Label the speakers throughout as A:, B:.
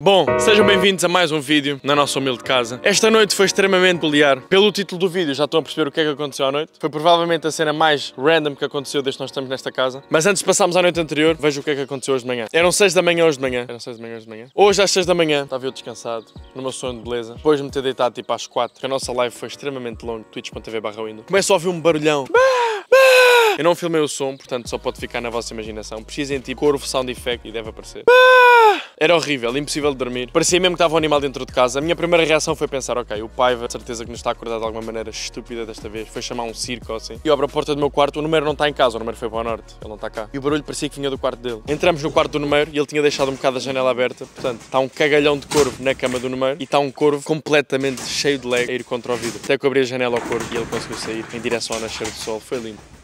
A: Bom, sejam bem-vindos a mais um vídeo na nossa humilde casa. Esta noite foi extremamente peculiar. Pelo título do vídeo já estão a perceber o que é que aconteceu à noite. Foi provavelmente a cena mais random que aconteceu desde que nós estamos nesta casa. Mas antes de passarmos à noite anterior, veja o que é que aconteceu hoje de manhã. Eram 6 da manhã hoje de manhã. Eram 6 da manhã hoje de manhã. Hoje às 6 da manhã estava eu descansado, no meu sonho de beleza. Depois de me ter deitado tipo às 4, que a nossa live foi extremamente longa, twitch.tv barra. Começo a ouvir um barulhão. Eu não filmei o som, portanto só pode ficar na vossa imaginação. Precisem tipo corvo sound effect e deve aparecer. Era horrível, impossível de dormir. Parecia mesmo que estava um animal dentro de casa. A minha primeira reação foi pensar, ok, o Paiva, de certeza que nos está a acordar de alguma maneira estúpida desta vez. Foi chamar um circo assim. E abro a porta do meu quarto, o número não está em casa, o número foi para o norte, ele não está cá. E o barulho parecia que vinha do quarto dele. Entramos no quarto do número e ele tinha deixado um bocado a janela aberta. Portanto, está um cagalhão de corvo na cama do número e está um corvo completamente cheio de leg a ir contra o vidro. Até que eu abri a janela ao corvo e ele conseguiu sair em direção ao nascer do sol. Foi lindo.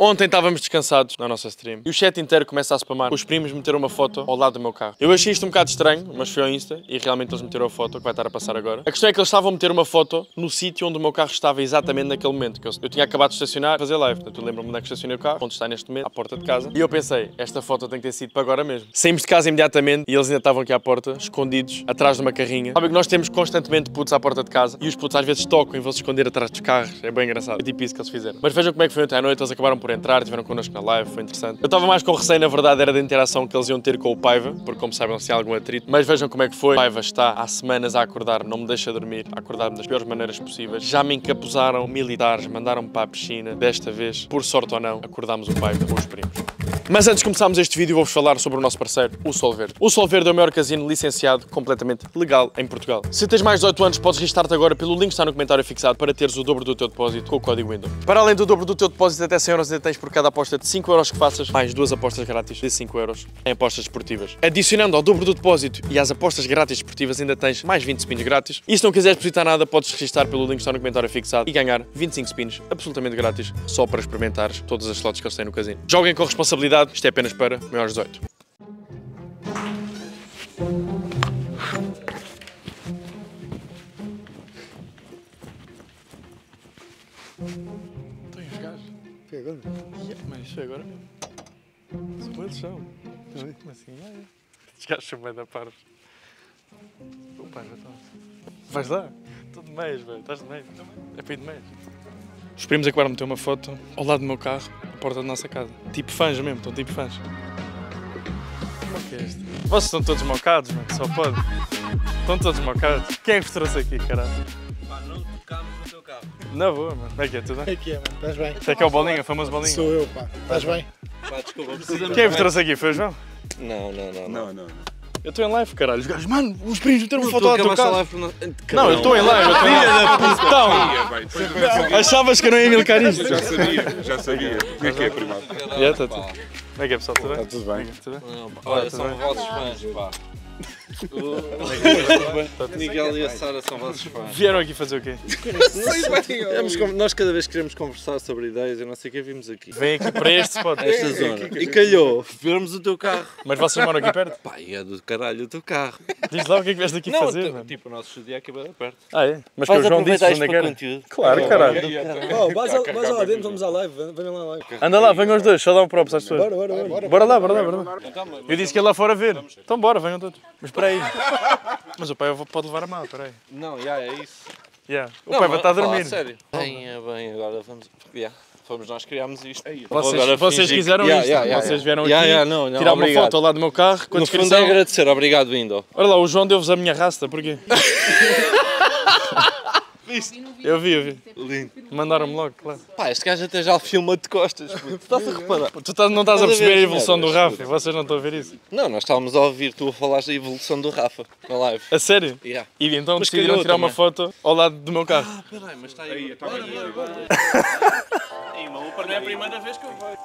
A: Ontem estávamos descansados na nossa stream e o chat inteiro começa a spamar. Os primos meteram uma foto ao lado do meu carro. Eu achei isto um bocado estranho, mas foi ao Insta e realmente eles meteram a foto que vai estar a passar agora. A questão é que eles estavam a meter uma foto no sítio onde o meu carro estava exatamente naquele momento. Que eu, eu tinha acabado de estacionar fazer live. Portanto, eu lembro-me onde é que estacionei o carro, onde está neste momento, à porta de casa. E eu pensei, esta foto tem que ter sido para agora mesmo. Saímos de casa imediatamente e eles ainda estavam aqui à porta, escondidos, atrás de uma carrinha. Sabe que nós temos constantemente putos à porta de casa e os putos às vezes tocam e vão se esconder atrás dos carros. É bem engraçado. É tipo isso que eles fizeram. Mas vejam como é que foi ontem à noite. Eles acabaram por entrar, tiveram connosco na live, foi interessante. Eu estava mais com receio, na verdade, era da interação que eles iam ter com o Paiva, porque como sabem, se há algum atrito. Mas vejam como é que foi. O Paiva está há semanas a acordar, não me deixa dormir, a acordar-me das piores maneiras possíveis. Já me encapuzaram militares, mandaram-me para a piscina. Desta vez, por sorte ou não, acordámos o Paiva com os primos. Mas antes de começarmos este vídeo, vou-vos falar sobre o nosso parceiro, o Sol Verde. O Sol Verde é o maior casino licenciado completamente legal em Portugal. Se tens mais de 18 anos, podes registrar-te agora pelo link que está no comentário fixado para teres o dobro do teu depósito com o código WINDOW. Para além do dobro do teu depósito, até 100 euros ainda tens por cada aposta de 5 euros que faças, mais duas apostas grátis de 5 euros em apostas esportivas. Adicionando ao dobro do depósito e às apostas grátis esportivas, ainda tens mais 20 spins grátis. E se não quiseres depositar nada, podes registrar pelo link que está no comentário fixado e ganhar 25 spins absolutamente grátis, só para experimentares todas as slots que eles têm no casino. Joguem com responsabilidade, isto é apenas para maiores de 18. Estão os gajos.
B: Foi agora?
A: Mas isso foi agora mesmo. São eles são. Como assim? Ah, é. Os gajos são bem da parte. Opa, já estão. Vais lá? Estou de meias, velho. Estás de meias? É para ir de meias. Os primos acabaram de meter uma foto ao lado do meu carro, à porta da nossa casa. Tipo fãs mesmo, estão tipo fãs. Como é que é isto? Vocês estão todos mocados, mano, só pode. Estão todos mocados. Quem é que vos trouxe aqui, caralho?
C: Pá, não tocámos no teu carro.
A: Na boa, mano. Como é que é? Tudo bem?
B: É que é, mano. Estás bem?
A: Este é que é o Bolinha, o famoso Bolinha.
B: Sou eu, pá. Estás bem?
C: Pá, desculpa,
A: Quem é que vos trouxe aqui? Foi o João?
C: Não, não, não.
D: Não, não, não.
A: Eu estou em live, caralho. Os gajos, mano, os primos meteram uma foto lá do teu carro.
C: live por...
A: Não, eu estou em live. eu estou em live. Então, achavas que eu não ia milcar isto?
D: Já sabia, já sabia. O que é que é, primado?
A: Está tudo. Como é que é, pessoal? Tudo bem?
D: Está tudo bem.
A: Tudo bem?
C: Não, pá, Olha, são vossos fãs, pá. O Miguel e a Sara são vossos fãs.
A: Vieram aqui fazer o quê?
C: Nós cada vez que queremos conversar sobre ideias, eu não sei o que vimos aqui.
A: Vêm aqui para este spot.
C: Esta zona. E calhou, vermos o teu carro.
A: Mas vocês moram aqui perto?
C: E é do caralho o teu carro.
A: Diz lá o que é que vieste aqui
C: Não,
A: fazer, mano.
C: tipo, o nosso estúdio é aqui bem perto.
A: Ah, é? Mas que o João disse onde é que era?
C: conteúdo.
A: Claro, caralho.
E: Oh, vais, ao- vais lá dentro, vamos à live, venham lá à live.
A: Anda lá, venham os dois, só dá um props às pessoas.
E: Bora, bora, bora.
A: Bora lá, bora lá, bora lá. Eu disse que ia lá fora ver. Então bora, venham todos. Mas espera aí. Mas o pai pode levar a mal, espera aí.
C: Não, já é isso.
A: Yeah. O
C: Não,
A: pai vai estar a dormir.
C: sério. Bem, é bem, agora vamos. Yeah. Fomos nós que criámos isto.
A: Vocês,
C: Agora
A: vocês
C: que-
A: quiseram
C: Yeah,
A: isto.
C: yeah, yeah,
A: vocês vieram
C: Yeah,
A: aqui
C: yeah, não, não,
A: tirar uma
C: obrigado.
A: foto ao lado do meu carro com a
C: No fundo é agradecer, obrigado, Window.
A: Olha lá, o João deu-vos a minha rasta, porquê? Eu vi, eu vi.
C: Lindo.
A: Mandaram-me logo, claro.
C: Pá, este gajo até já filma de costas. puto. Estás a reparar?
A: Tu tá- não estás a perceber a
C: vez
A: evolução do Rafa, vocês não estão a ver isso.
C: Não, nós estávamos a ouvir tu a falar da evolução do Rafa na live.
A: A sério?
C: Yeah.
A: E então
C: Mas
A: decidiram
C: calhou
A: tirar uma
C: também.
A: foto ao lado do meu carro.
C: Ah, peraí, mas está aí.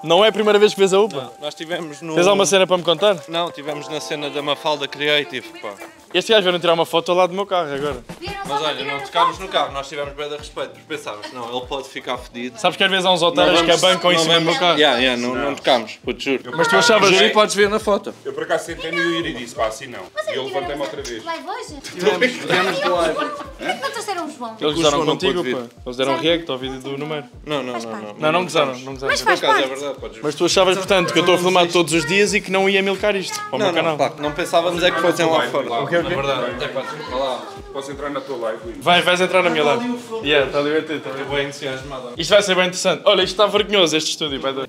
A: Não é a primeira vez que vês a UPA?
C: Nós tivemos no.
A: Tens alguma cena para me contar?
C: Não, tivemos na cena da Mafalda Creative, pá.
A: Este gajo veio tirar uma foto ao lado do meu carro agora.
C: Mas olha, não tocámos no carro, nós tivemos bem de respeito, porque pensávamos, não, ele pode ficar fedido.
A: Sabes que às vezes há uns otários que abancam em cima do meu carro.
C: Yeah, yeah, não, não tocámos, puto, juro.
A: Mas tu achavas.
C: Juro e podes ver na foto.
D: Eu por acaso sentei-me e o Yuri disse, pá, assim não. E eu levantei-me outra vez.
F: Live hoje?
C: Tivemos de live.
F: Por que não trouxeram o João?
A: Eles gozaram
C: João não
A: contigo, pá. Eles deram react ao vídeo do número.
C: Não, não, não, não.
A: Não, não gozaram, não gozaram.
F: Mas faz
C: é
F: parte.
C: verdade, podes ver.
A: Mas tu achavas, portanto, que eu estou a filmar todos os dias e que não ia milcar isto para o
C: Não,
A: meu
C: não,
A: canal.
C: pá, não pensávamos é que fossem lá fora.
D: O
A: o?
C: Na verdade, é pá, lá.
D: Posso entrar na tua live, Luís?
A: Vai, vais entrar na minha live. Yeah, está divertido, está
C: Estou bem entusiasmado.
A: Isto vai ser bem interessante. Olha, isto está vergonhoso, este estúdio. Vai dar.
D: É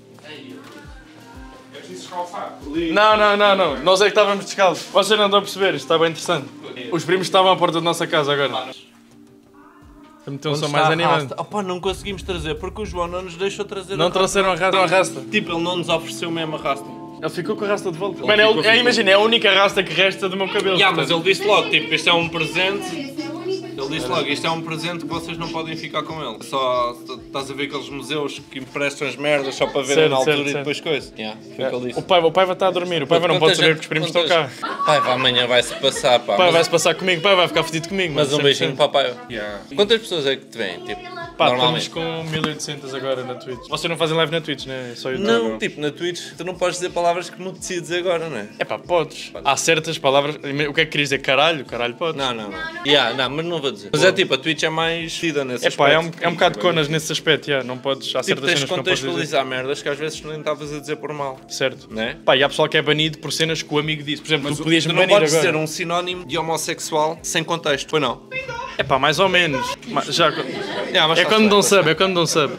D: preciso descalçar.
A: Não, não, não, não. Nós é que estávamos descalços. Vocês não estão a perceber, isto está bem interessante. Os primos estavam à porta da nossa casa agora. A meter um som mais animado.
C: Opa, não conseguimos trazer porque o João não nos deixou trazer
A: Não
C: a
A: trouxeram a rasta. a rasta.
C: Tipo, ele não nos ofereceu mesmo a rasta.
A: Ele ficou com a rasta de volta. Mano, é, é, imagina, é a única rasta que resta do meu cabelo.
C: Yeah, mas ele disse logo, tipo, isto é um presente.
F: É.
C: Ele disse logo, isto é um presente que vocês não podem ficar com ele. Só estás a ver aqueles museus que emprestam as merdas só para verem
A: Certo,
C: na altura
A: certo,
C: e depois coisa. Yeah, foi o que ele
A: O
C: disse.
A: pai, o pai vai estar a dormir, o pai não
C: Quanta
A: pode saber
C: gente-
A: que os primos estão
C: quanta
A: cá.
C: Pai, vai, amanhã vai-se passar, pá.
A: O pai
C: Mas-
A: vai-se passar comigo, o pai vai ficar fedido comigo.
C: Mas
A: mano,
C: um beijinho
A: 100%.
C: para o pai.
D: Yeah.
C: Quantas pessoas é que te vêm? Tipo,
A: Pá,
C: normalmente?
A: estamos com 1800 agora na Twitch. Vocês não fazem live na Twitch, né? É só YouTube.
C: Não, tipo, na Twitch tu não podes dizer palavras que não decides agora, não é?
A: É pá, podes. Há certas palavras. O que é que querias dizer? Caralho? Caralho, podes.
C: Não, não, não. Yeah, não, mas não vou dizer. Mas é tipo, a Twitch é mais fida nesse
A: É pá, é um,
C: aspecto.
A: é um bocado conas nesse aspecto, yeah. não podes. Há
C: Tipo,
A: certas
C: tens de
A: cenas que não podes dizer.
C: contextualizar merdas que às vezes tu nem estavas a dizer por mal,
A: Certo.
C: né?
A: Pá, e há pessoal que é banido por cenas que o amigo disse. Por exemplo, tu podias
C: Tu
A: me
C: não
A: banir
C: podes
A: agora.
C: dizer um sinónimo de homossexual sem contexto, foi não?
A: É pá, mais ou menos. Ma- Já...
C: Yeah, mas
A: É
C: tá
A: quando não sabe, é quando não sabe.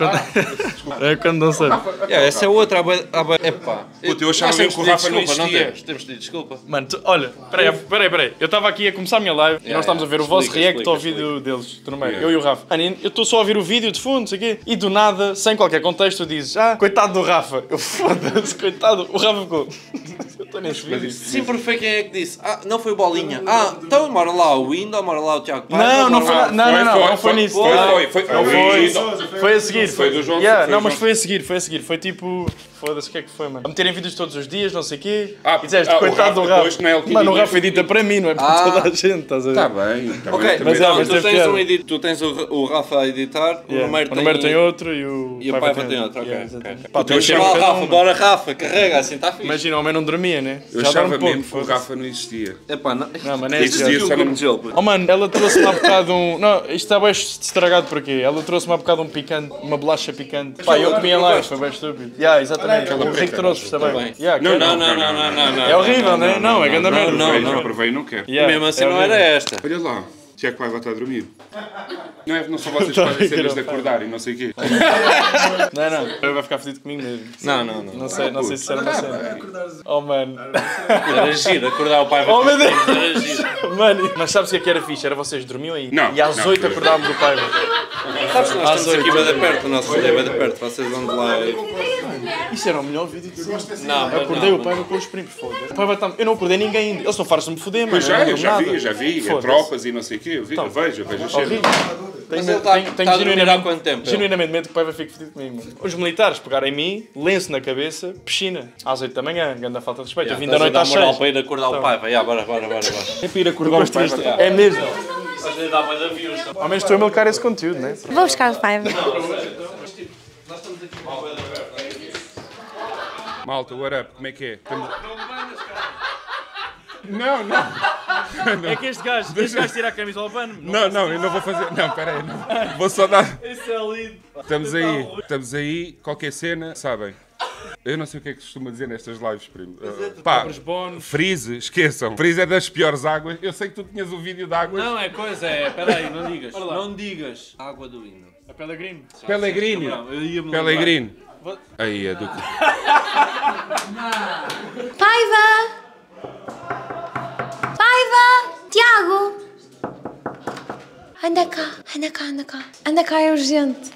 A: É quando não sabe.
C: Yeah, essa é outra. bué- Epá.
D: Puta, eu achava
C: Nós
D: mesmo que o Rafa não existia.
C: temos? Temos de pedir desculpa.
A: Mano, tu- olha, peraí, peraí, peraí. Eu estava aqui a começar a minha live e nós estamos a ver o vosso
C: Explica,
A: react ao
C: explica,
A: vídeo deles, tu no meio,
D: Yeah.
A: eu e o Rafa. Mano, eu estou só a ouvir o vídeo de fundo, sei o quê, e do nada, sem qualquer contexto, dizes, ah, coitado do Rafa. Eu foda-se, coitado. O Rafa ficou. eu estou nesse vídeo.
C: Sempre foi quem é que disse. Ah, não foi bolinha. Ah, então mora lá o Windows, mora lá o Tiago
A: Não, não foi,
C: lá-
A: não, não, não, não foi nisso.
D: Foi,
A: Não.
D: foi, foi.
A: Não foi.
D: Foi.
A: Foi a seguir.
D: Foi do João-
A: Yeah,
D: foi
A: não, mas foi a seguir, foi a seguir. Foi tipo. Foda-se, o que é que foi, mano? A meterem vídeos todos os dias, não sei o quê.
D: Ah,
A: e disseste,
D: ah, o
A: coitado do
D: Rafa não é
A: Mano, o. Rafa edita para mim, não é para
C: Ah.
A: toda a gente, estás a ver?
D: Está bem, está
C: Ok,
D: bem.
A: mas
D: também.
A: é,
C: não,
A: mas
C: tu tens, um edit, tu tens o, o Rafa a editar, o
A: Yeah.
C: número
A: O número
C: tem,
A: tem outro e o.
C: E o Paiva tem outro, ok.
A: Yeah,
C: ok.
A: exatamente. Pá, tu
C: lá,
A: cada
C: Rafa, bora Rafa, carrega assim, está fixe.
A: Imagina, o homem não dormia, né?
D: Eu
A: Já
D: achava mesmo que o. Rafa não existia.
C: Epá, não,
A: Não, mas não é
D: não-
C: de gelo, puto.
A: Oh mano, ela trouxe-me há bocado um. Não, isto está bem estragado por quê? Ela trouxe-me há bocado um picante, uma bolacha picante. Pá, eu comi em live, foi bem estúpido. Yeah, exatamente. O Rico trouxe, está bem. Yeah,
C: Não, não, não, não, não, não, não.
A: É horrível, né? Não, é grande merda.
C: não, não.
D: já provei e não quero.
C: Mesmo assim
A: é
C: não era esta.
D: Olha lá, Tiago Paiva está a dormir. Não, é, não são vocês que fazem cenas de
A: não.
D: acordar e não sei o quê.
A: Não, não. Ele vai ficar fedido comigo mesmo.
C: Não, não, não.
A: Não sei, não sei se era uma cena. Oh mano.
C: Era giro, acordar o pai.
A: Oh meu Deus.
C: Era giro.
A: Mano, mas sabes o que é que era fixe? Era vocês dormiam aí.
D: Não,
A: E às
D: não.
A: 8 acordávamos do pai.
C: Sabes que nós
A: Às
C: estamos aqui
A: oito.
C: bem de perto, o nosso estúdio é bem de perto, vocês vão de lá.
A: Isso era o melhor vídeo de sempre.
C: Não,
A: Eu acordei o pai com os primos, foda-se. O pai vai estar- Eu não acordei ninguém ainda. Eles estão fartos de me foder, mano.
D: Pois já,
A: não
D: eu já vi, eu já vi. É
A: Foda-se.
D: tropas e não sei o quê. Eu, vi, eu vejo, eu vejo.
A: Horrível. Tenho,
C: Mas ele tá-
A: tenho,
C: tá
A: tenho
C: a dormir há
A: genuinamente,
C: quanto tempo,
A: genuinamente medo que o pai vai ficar fedido comigo. mano. Os militares pegaram em mim, lenço na cabeça, piscina. Às 8 da manhã, grande falta de respeito. eu vim da noite às 6.
C: para ir acordar o pai, vai, já, bora, bora, bora. bora.
D: É para ir acordar o pai. vai-
A: É mesmo. Ao menos estou a milcar esse conteúdo, né?
F: Vou buscar o pai.
D: Malta, what up? Como é que é? Estamos- Não, não.
A: É que este gajo, este gajo tira a camisa ao pano.
D: Não, não, eu não vou fazer. Não, peraí, não. Vou só dar.
A: Isso é lindo.
D: Estamos aí, estamos aí, qualquer cena, sabem? Eu não sei o que é que se costuma dizer nestas lives, primo. Uh, pá,
A: Os bónus.
D: freeze, esqueçam. Freeze é das piores águas. Eu sei que tu tinhas o vídeo de águas.
C: Não, é coisa, é. Peraí, não digas. Não digas. Água do hino.
A: A Pellegrini.
D: Pellegrini.
C: Não, eu ia me
D: Pellegrini. Aí, é do que.
F: Paiva! Paiva! Tiago! Anda cá, anda cá, anda cá. Anda cá, é urgente.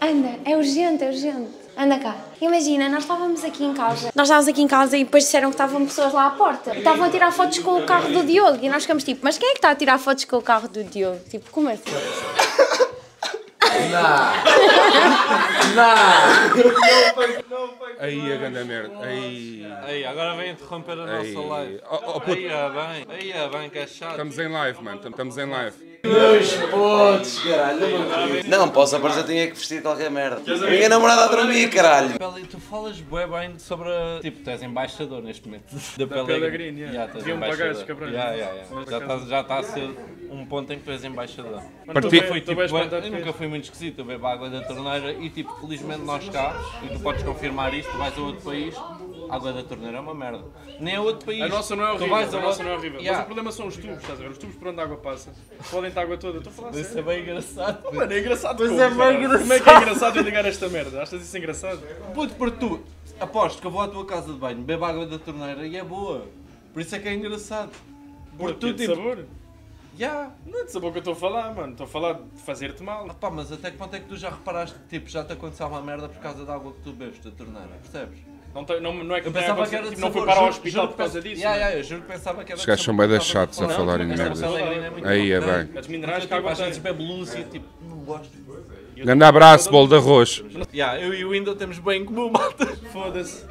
F: Anda, é urgente, é urgente. Anda cá. Imagina, nós estávamos aqui em casa. Nós estávamos aqui em casa e depois disseram que estavam pessoas lá à porta. Estavam a tirar fotos com o carro do Diogo. E nós ficamos tipo, mas quem é que está a tirar fotos com o carro do Diogo? Tipo, como assim?
D: Aí a grande merda. Aí.
C: Aí, agora vem interromper a nossa live.
D: Oh, oh, puto.
C: Aí, é bem. Aí, é bem, que é chato.
D: Estamos em live, mano. Estamos em live.
G: Podes, caralho. Não, posso aparecer, tinha que vestir qualquer merda. Minha namorada a dormir, caralho.
C: Tu falas bué bem sobre. a- Tipo, tu és embaixador neste momento. Da, Pellegrini.
A: Pellegrini, yeah.
C: Yeah,
A: pagar
C: embaixador.
A: esses cabrões.
C: Já está tá a ser um ponto em que tu és embaixador.
D: Parti-
C: fui, tipo, eu nunca fui muito esquisito, eu bebo água da torneira e tipo, felizmente nós cá, e tu podes confirmar isto, tu vais a outro país, a água da torneira é uma merda. Nem a outro país.
A: A nossa não é horrível, a
C: a
A: nossa
C: outro-
A: não é horrível. Mas o problema são os tubos, estás a ver? Os tubos por onde a água passa. Podem estar a água toda. Estou a falar
C: Isso é
A: sério.
C: bem engraçado.
A: Mano, é engraçado como,
C: é bem engraçado.
A: Como é que é engraçado eu ligar esta merda? Achas isso engraçado?
C: Puto, porque tu, aposto que eu vou à tua casa de banho, bebo água da torneira e é boa. Por isso é que é engraçado.
A: Porque
C: tu,
A: de
C: tipo-
A: sabor?
C: Já.
A: Não é de sabor que eu estou a falar, mano. Estou a falar de fazer-te mal.
C: Ah pá, mas até que ponto é que tu já reparaste que tipo, já te aconteceu uma merda por causa da água que tu bebes da torneira, percebes?
A: Não, tem- não, não é que
C: Eu pensava que era
A: tipo, não
C: sabor,
A: para o hospital
C: juro
A: por causa disso.
C: Ya,
A: mano.
C: ya, eu juro que pensava que era
D: Os gajos são
C: por
D: da chatos a falarem merdas.
C: É
D: Aí é bem.
A: As minerais que
C: Tipo,
A: água
C: às vezes
A: tem.
C: bebe luz e tipo, não gosto.
D: Grande abraço, bolo de arroz.
C: Eu e o Window temos bem em comum, malta.
A: Foda-se.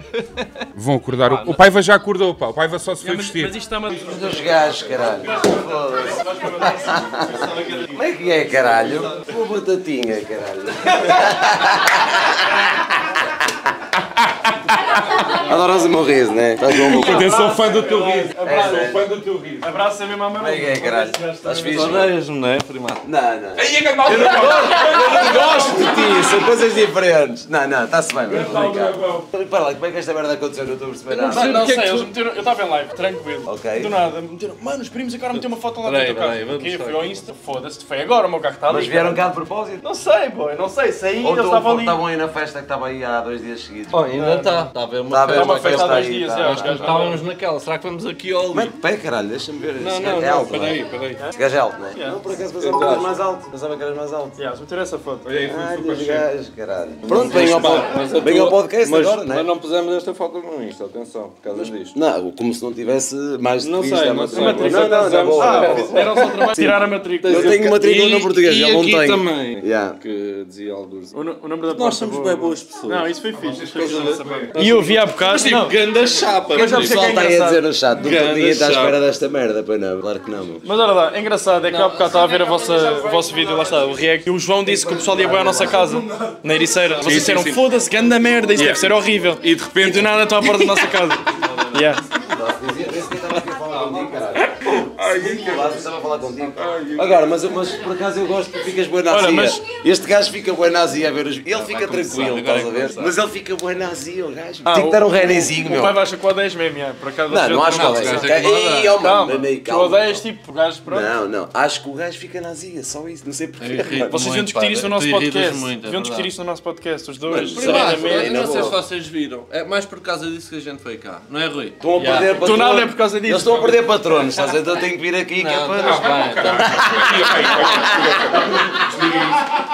D: Vão acordar. O, o Paiva já acordou, pá. O Paiva só se foi
A: Mas,
D: vestir.
A: mas isto está-me a...
G: Dos gajos, caralho. Foda-se. Como é que é, caralho? Uma batatinha, caralho. Adoras o meu riso, né? Estás bom?
D: Eu sou fã do teu riso.
G: É,
D: Sou fã do teu riso.
A: Abraça mesmo à
G: Como é que é, caralho? Estás fixe?
C: Odeias-me, não é, primato?
G: Não, não. Eu não gosto de ti, são coisas diferentes. Não, não, está-se bem, vamos brincar. Para lá, como é que esta merda aconteceu? Não estou a perceber nada.
A: Não, não sei, eles meteram... Eu estava em live, tranquilo.
G: Ok.
A: Do nada, meteram... Mano, os primos agora meteram uma foto lá dentro do carro. Foi ao Insta? Foda-se, foi agora, o meu carro está ali.
G: Mas vieram cá de propósito?
A: Não sei, boy, não sei. Saí, eles estavam ali.
G: estavam aí na festa que estava aí há dois dias seguidos?
C: Oh, ainda está. Está a ver uma
G: Está a ver
A: Está
G: uma
A: festa há dois
G: aí,
A: dias,
G: tá.
A: já, os gajos
C: Estávamos naquela, será que vamos aqui ao
G: Mete pé, caralho, deixa-me ver.
C: Não,
G: Esse
C: não,
G: gajo é
C: não,
G: alto, não é?
C: peraí, peraí.
G: Esse gajo é alto, não é? Não, por acaso pensava que eras mais alto. Pensava que eras mais alto.
A: Yeah, se meter essa foto.
G: Ai, dos gajos, caralho. Pronto, venham ao, podcast agora, não é?
C: não pusemos esta foto no Insta, atenção, por causa disto.
G: Não, como se não tivesse mais de
C: Não sei,
G: é
C: não
G: uma
C: sei.
G: Não, não, não, boa.
A: Só o trabalho tirar a matrícula.
G: Eu tenho matrícula no português, ele não tem.
C: também. Que dizia alguns.
A: O, número da
C: Nós
A: porta,
C: somos bem boas pessoas.
A: Não, isso foi fixe. isso foi fixe. E eu vi há bocado.
C: Mas tipo,
A: não,
C: ganda chapa,
G: O
C: mas
G: pessoal
A: que é
G: está aí a dizer no chat, nunca
C: Ganda
G: ninguém está à espera desta merda, pois não, claro que não. meu.
A: Mas olha lá, é engraçado, é que há bocado estava a ver a vossa, o vosso vídeo, lá está, o react, e o João disse que o pessoal ia bem à nossa casa, na Ericeira. Vocês disseram, foda-se, grande merda, isto deve ser horrível.
D: E de repente.
A: E do nada estão à porta da nossa casa. Yeah.
G: Vê se quem estava aqui a falar contigo, caralho. Lá, estava a falar contigo. Agora, mas, mas por acaso eu gosto porque ficas bué na
A: Olha,
G: azia.
A: mas-
G: Este gajo fica bué na azia a ver os... Ele fica tranquilo, estás a
C: vai
G: ver?
C: começar.
G: Mas ele fica bué na azia, o gajo.
A: Ah,
G: Tinha que
A: o-
G: dar um renezinho,
A: O
G: meu.
A: pai acha que o odeias mesmo, yeah. por acaso.
G: Não, não acho que é.
C: é que
G: Ei, mano,
A: tu
G: calma.
A: odeias tipo, o gajo, pronto.
G: Não, não. Acho que o gajo fica na azia, só isso. Não sei porquê.
A: Vocês deviam discutir isso no nosso podcast.
C: é
A: Deviam discutir isso no nosso podcast, os dois.
C: Não sei se vocês viram. É mais por causa disso que a gente foi cá. Não é, Rui?
G: Estão a perder patronos.
A: Tu nada é por causa disso.
G: Eles estão a perder patronos, estás a ver? Então eu tenho que vir aqui que é
C: Não,
G: para...
C: bem. estamos-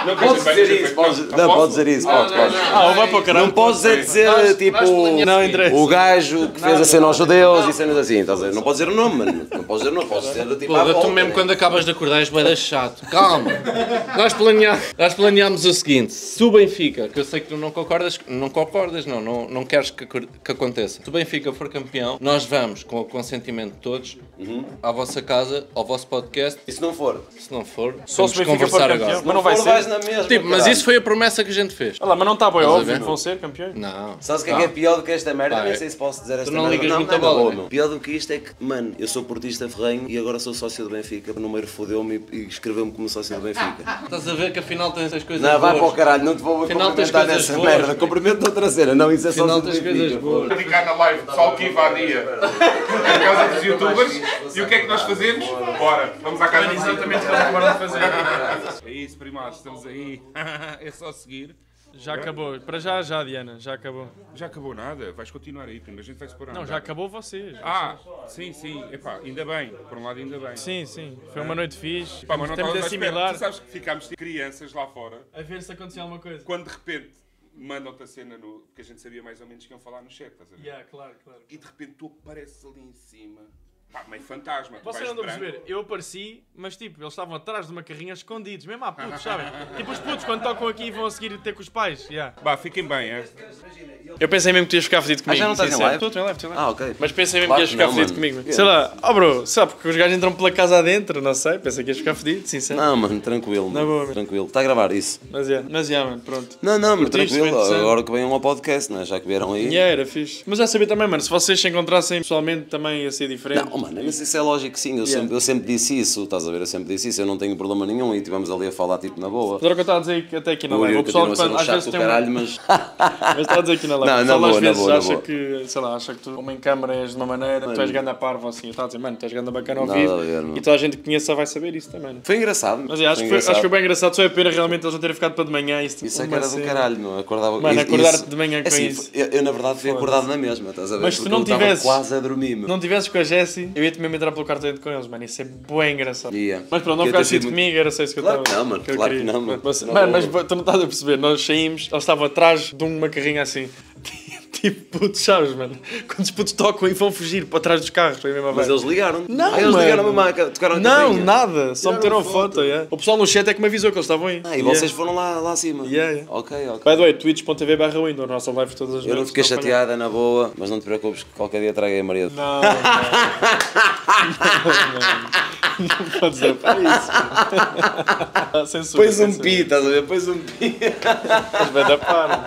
D: Não,
G: Podes dizer isso, podes... Não, podes dizer isso, podes, podes.
A: Ah, vai para o caralho.
G: Não podes é dizer, tipo,
A: Não
G: o gajo que fez a cena aos judeus e cenas assim, estás a ver? Não podes dizer o nome, mano. Não podes dizer o nome, podes dizer, tipo,
C: tu mesmo
G: né?
C: quando acabas de acordar és bué chato. Calma. Nós, planeámos o seguinte. Se o Benfica, que eu sei que tu não concordas, não concordas, não, não, não queres que, que aconteça. Se o Benfica for campeão, nós vamos, com o consentimento de todos, à vossa casa, ao vosso podcast.
G: E se não for?
C: Se não for,
A: Só
C: vamos
A: se
C: conversar agora.
A: Mas não vai ser.
G: vais na mesma,
C: Tipo, mas isso foi a promessa que a gente fez.
A: Olha lá, mas não está bem
C: Estás
A: óbvio que vão ser campeões.
C: Não.
G: Sabes o que é que é pior do que esta merda? Nem sei se posso dizer esta
C: não
G: merda.
C: ligas
G: não,
C: muito a
G: não, não,
C: bola,
G: boa,
C: né?
G: meu. Pior do que isto é que, mano, eu sou portista ferrenho e agora sou sócio do Benfica. O número fodeu-me e escreveu-me como sócio do Benfica.
C: Estás a ver que afinal tens as coisas
G: Não, vai para o caralho, não te vou
C: Afinal
G: cumprimentar nessa
C: boas.
G: merda. Cumprimento outra cena, não, isso é
C: Afinal
G: sócio do
C: tens coisas
G: Benfica.
C: boas.
D: Ficar na live, só o que invadia casa dos youtubers e o que é que nós fazemos? Bora, vamos à casa dos
A: Exatamente o que eles acabaram de fazer.
D: É isso, primados, estamos aí. é só seguir.
A: Já acabou. Para já, já, Diana, já acabou.
D: Já acabou nada, vais continuar aí, primo. A gente vai se pôr a
A: Não,
D: andar.
A: já acabou vocês.
D: Ah, sim, sim. Epá, ainda bem. Por um lado, ainda bem.
A: Sim, sim. Foi uma noite fixe.
D: Pá, mas não
A: Temos de
D: estavas à espera.
A: assimilar.
D: Tu sabes que ficámos tipo crianças lá fora.
A: A ver se acontecia alguma coisa.
D: Quando de repente mandam-te a cena no. Porque a gente sabia mais ou menos que iam falar no chat, estás a ver?
A: Yeah, claro, claro.
D: E de repente tu apareces ali em cima Pá, meio fantasma.
A: Vocês não estão a perceber? Eu apareci, mas tipo, eles estavam atrás de uma carrinha escondidos, mesmo há putos, sabem? tipo os putos quando tocam aqui vão a seguir ter com os pais. Yeah.
D: Bah, fiquem bem, é?
A: Eu pensei mesmo que tu ias ficar fedido comigo.
G: já não estás em
A: sincero.
G: live?
A: Estou, estou em live, estou em live.
G: Ah, ok.
A: Mas pensei mesmo que ias
G: que
A: ficar
G: não,
A: fedido
G: mano.
A: comigo. Sei lá, oh bro, sabe porque os gajos entram pela casa adentro, não sei. Pensei que ias ficar fedido, sincero.
G: Não, mano, tranquilo.
A: Na boa, mano.
G: tranquilo. Está a gravar isso?
A: Mas é, mas é, mano, pronto.
G: Não, não, mas
A: Curtiste,
G: tranquilo.
A: bem.
G: Agora que venham ao podcast, né? já que vieram aí.
A: Yeah, era fixe. Mas já saber também, mano, se vocês se encontrassem pessoalmente também ia ser diferente.
G: Não, mano, mas isso é lógico que sim. Eu, sempre, eu sempre disse isso, estás a ver? Eu sempre disse isso. Eu não tenho problema nenhum e estivemos ali a falar tipo na boa.
A: Mas era o que eu estava a dizer que até aqui na
G: O
A: live.
G: Yuri
A: O pessoal
G: continua a ser
A: quando
G: um
A: às
G: chato
A: vezes
G: do
A: tem um...
G: caralho, mas.
A: Mas estava a dizer aqui na live.
G: Não,
A: o
G: na
A: pessoal
G: boa,
A: às vezes
G: boa,
A: acha que, sei lá, acha que tu, como em câmara és de uma maneira, tu és ganda parvo assim. Estava a dizer, mano, tu és ganda bacana ao vivo.
G: não.
A: E toda a gente que conheça vai saber isso também. não?
G: Foi engraçado.
A: Mas é, acho, que foi, acho que foi bem engraçado. Só é pena realmente eles não terem ficado para de manhã. Isso,
G: Isso é que
A: uma
G: era do caralho, não? Acordava
A: Mano,
G: isso-
A: acordar
G: isso-
A: de manhã com
G: assim,
A: isso.
G: Eu, eu, na verdade fui acordado na mesma, estás a ver?
A: Mas se tu não tivesses-
G: quase a dormir, meu.
A: não tivesses com a Jessie, eu ia-te mesmo entrar pelo quarto dentro com eles, mano. Isso é bem engraçado. Mas pronto, não
G: Que
A: ficaste
G: muito-
A: comigo, era só isso que eu
G: Claro
A: estava.
G: que não, mano, claro que não, mano.
A: Mano, mas tu não estás a perceber, nós saímos, eles estavam atrás de uma carrinha assim. Tipo putos, sabes, mano? Quando os putos tocam e vão fugir para trás dos carros, foi a mesma
G: Mas
A: vibe.
G: eles ligaram.
A: Não,
G: ah, eles
A: mano.
G: ligaram a maca, tocaram a
A: Não,
G: carrinha.
A: nada, só meteram
G: foto.
A: foto. yeah. O pessoal no chat é que me avisou que eles estavam aí.
G: Ah, e
A: Yeah.
G: vocês foram lá, lá acima.
A: Yeah, yeah.
G: Ok, ok.
A: By the way, twitch.tv barra Windows, a nossa live todas as
G: Eu não fiquei chateada na boa, mas não te preocupes que qualquer dia traga aí a Maria.
A: Não, não. não, não. Não podes dizer para isso. Censura,
G: Pões um
A: censura.
G: pi, estás a ver? Pões um pi.
A: Mas vai dar par.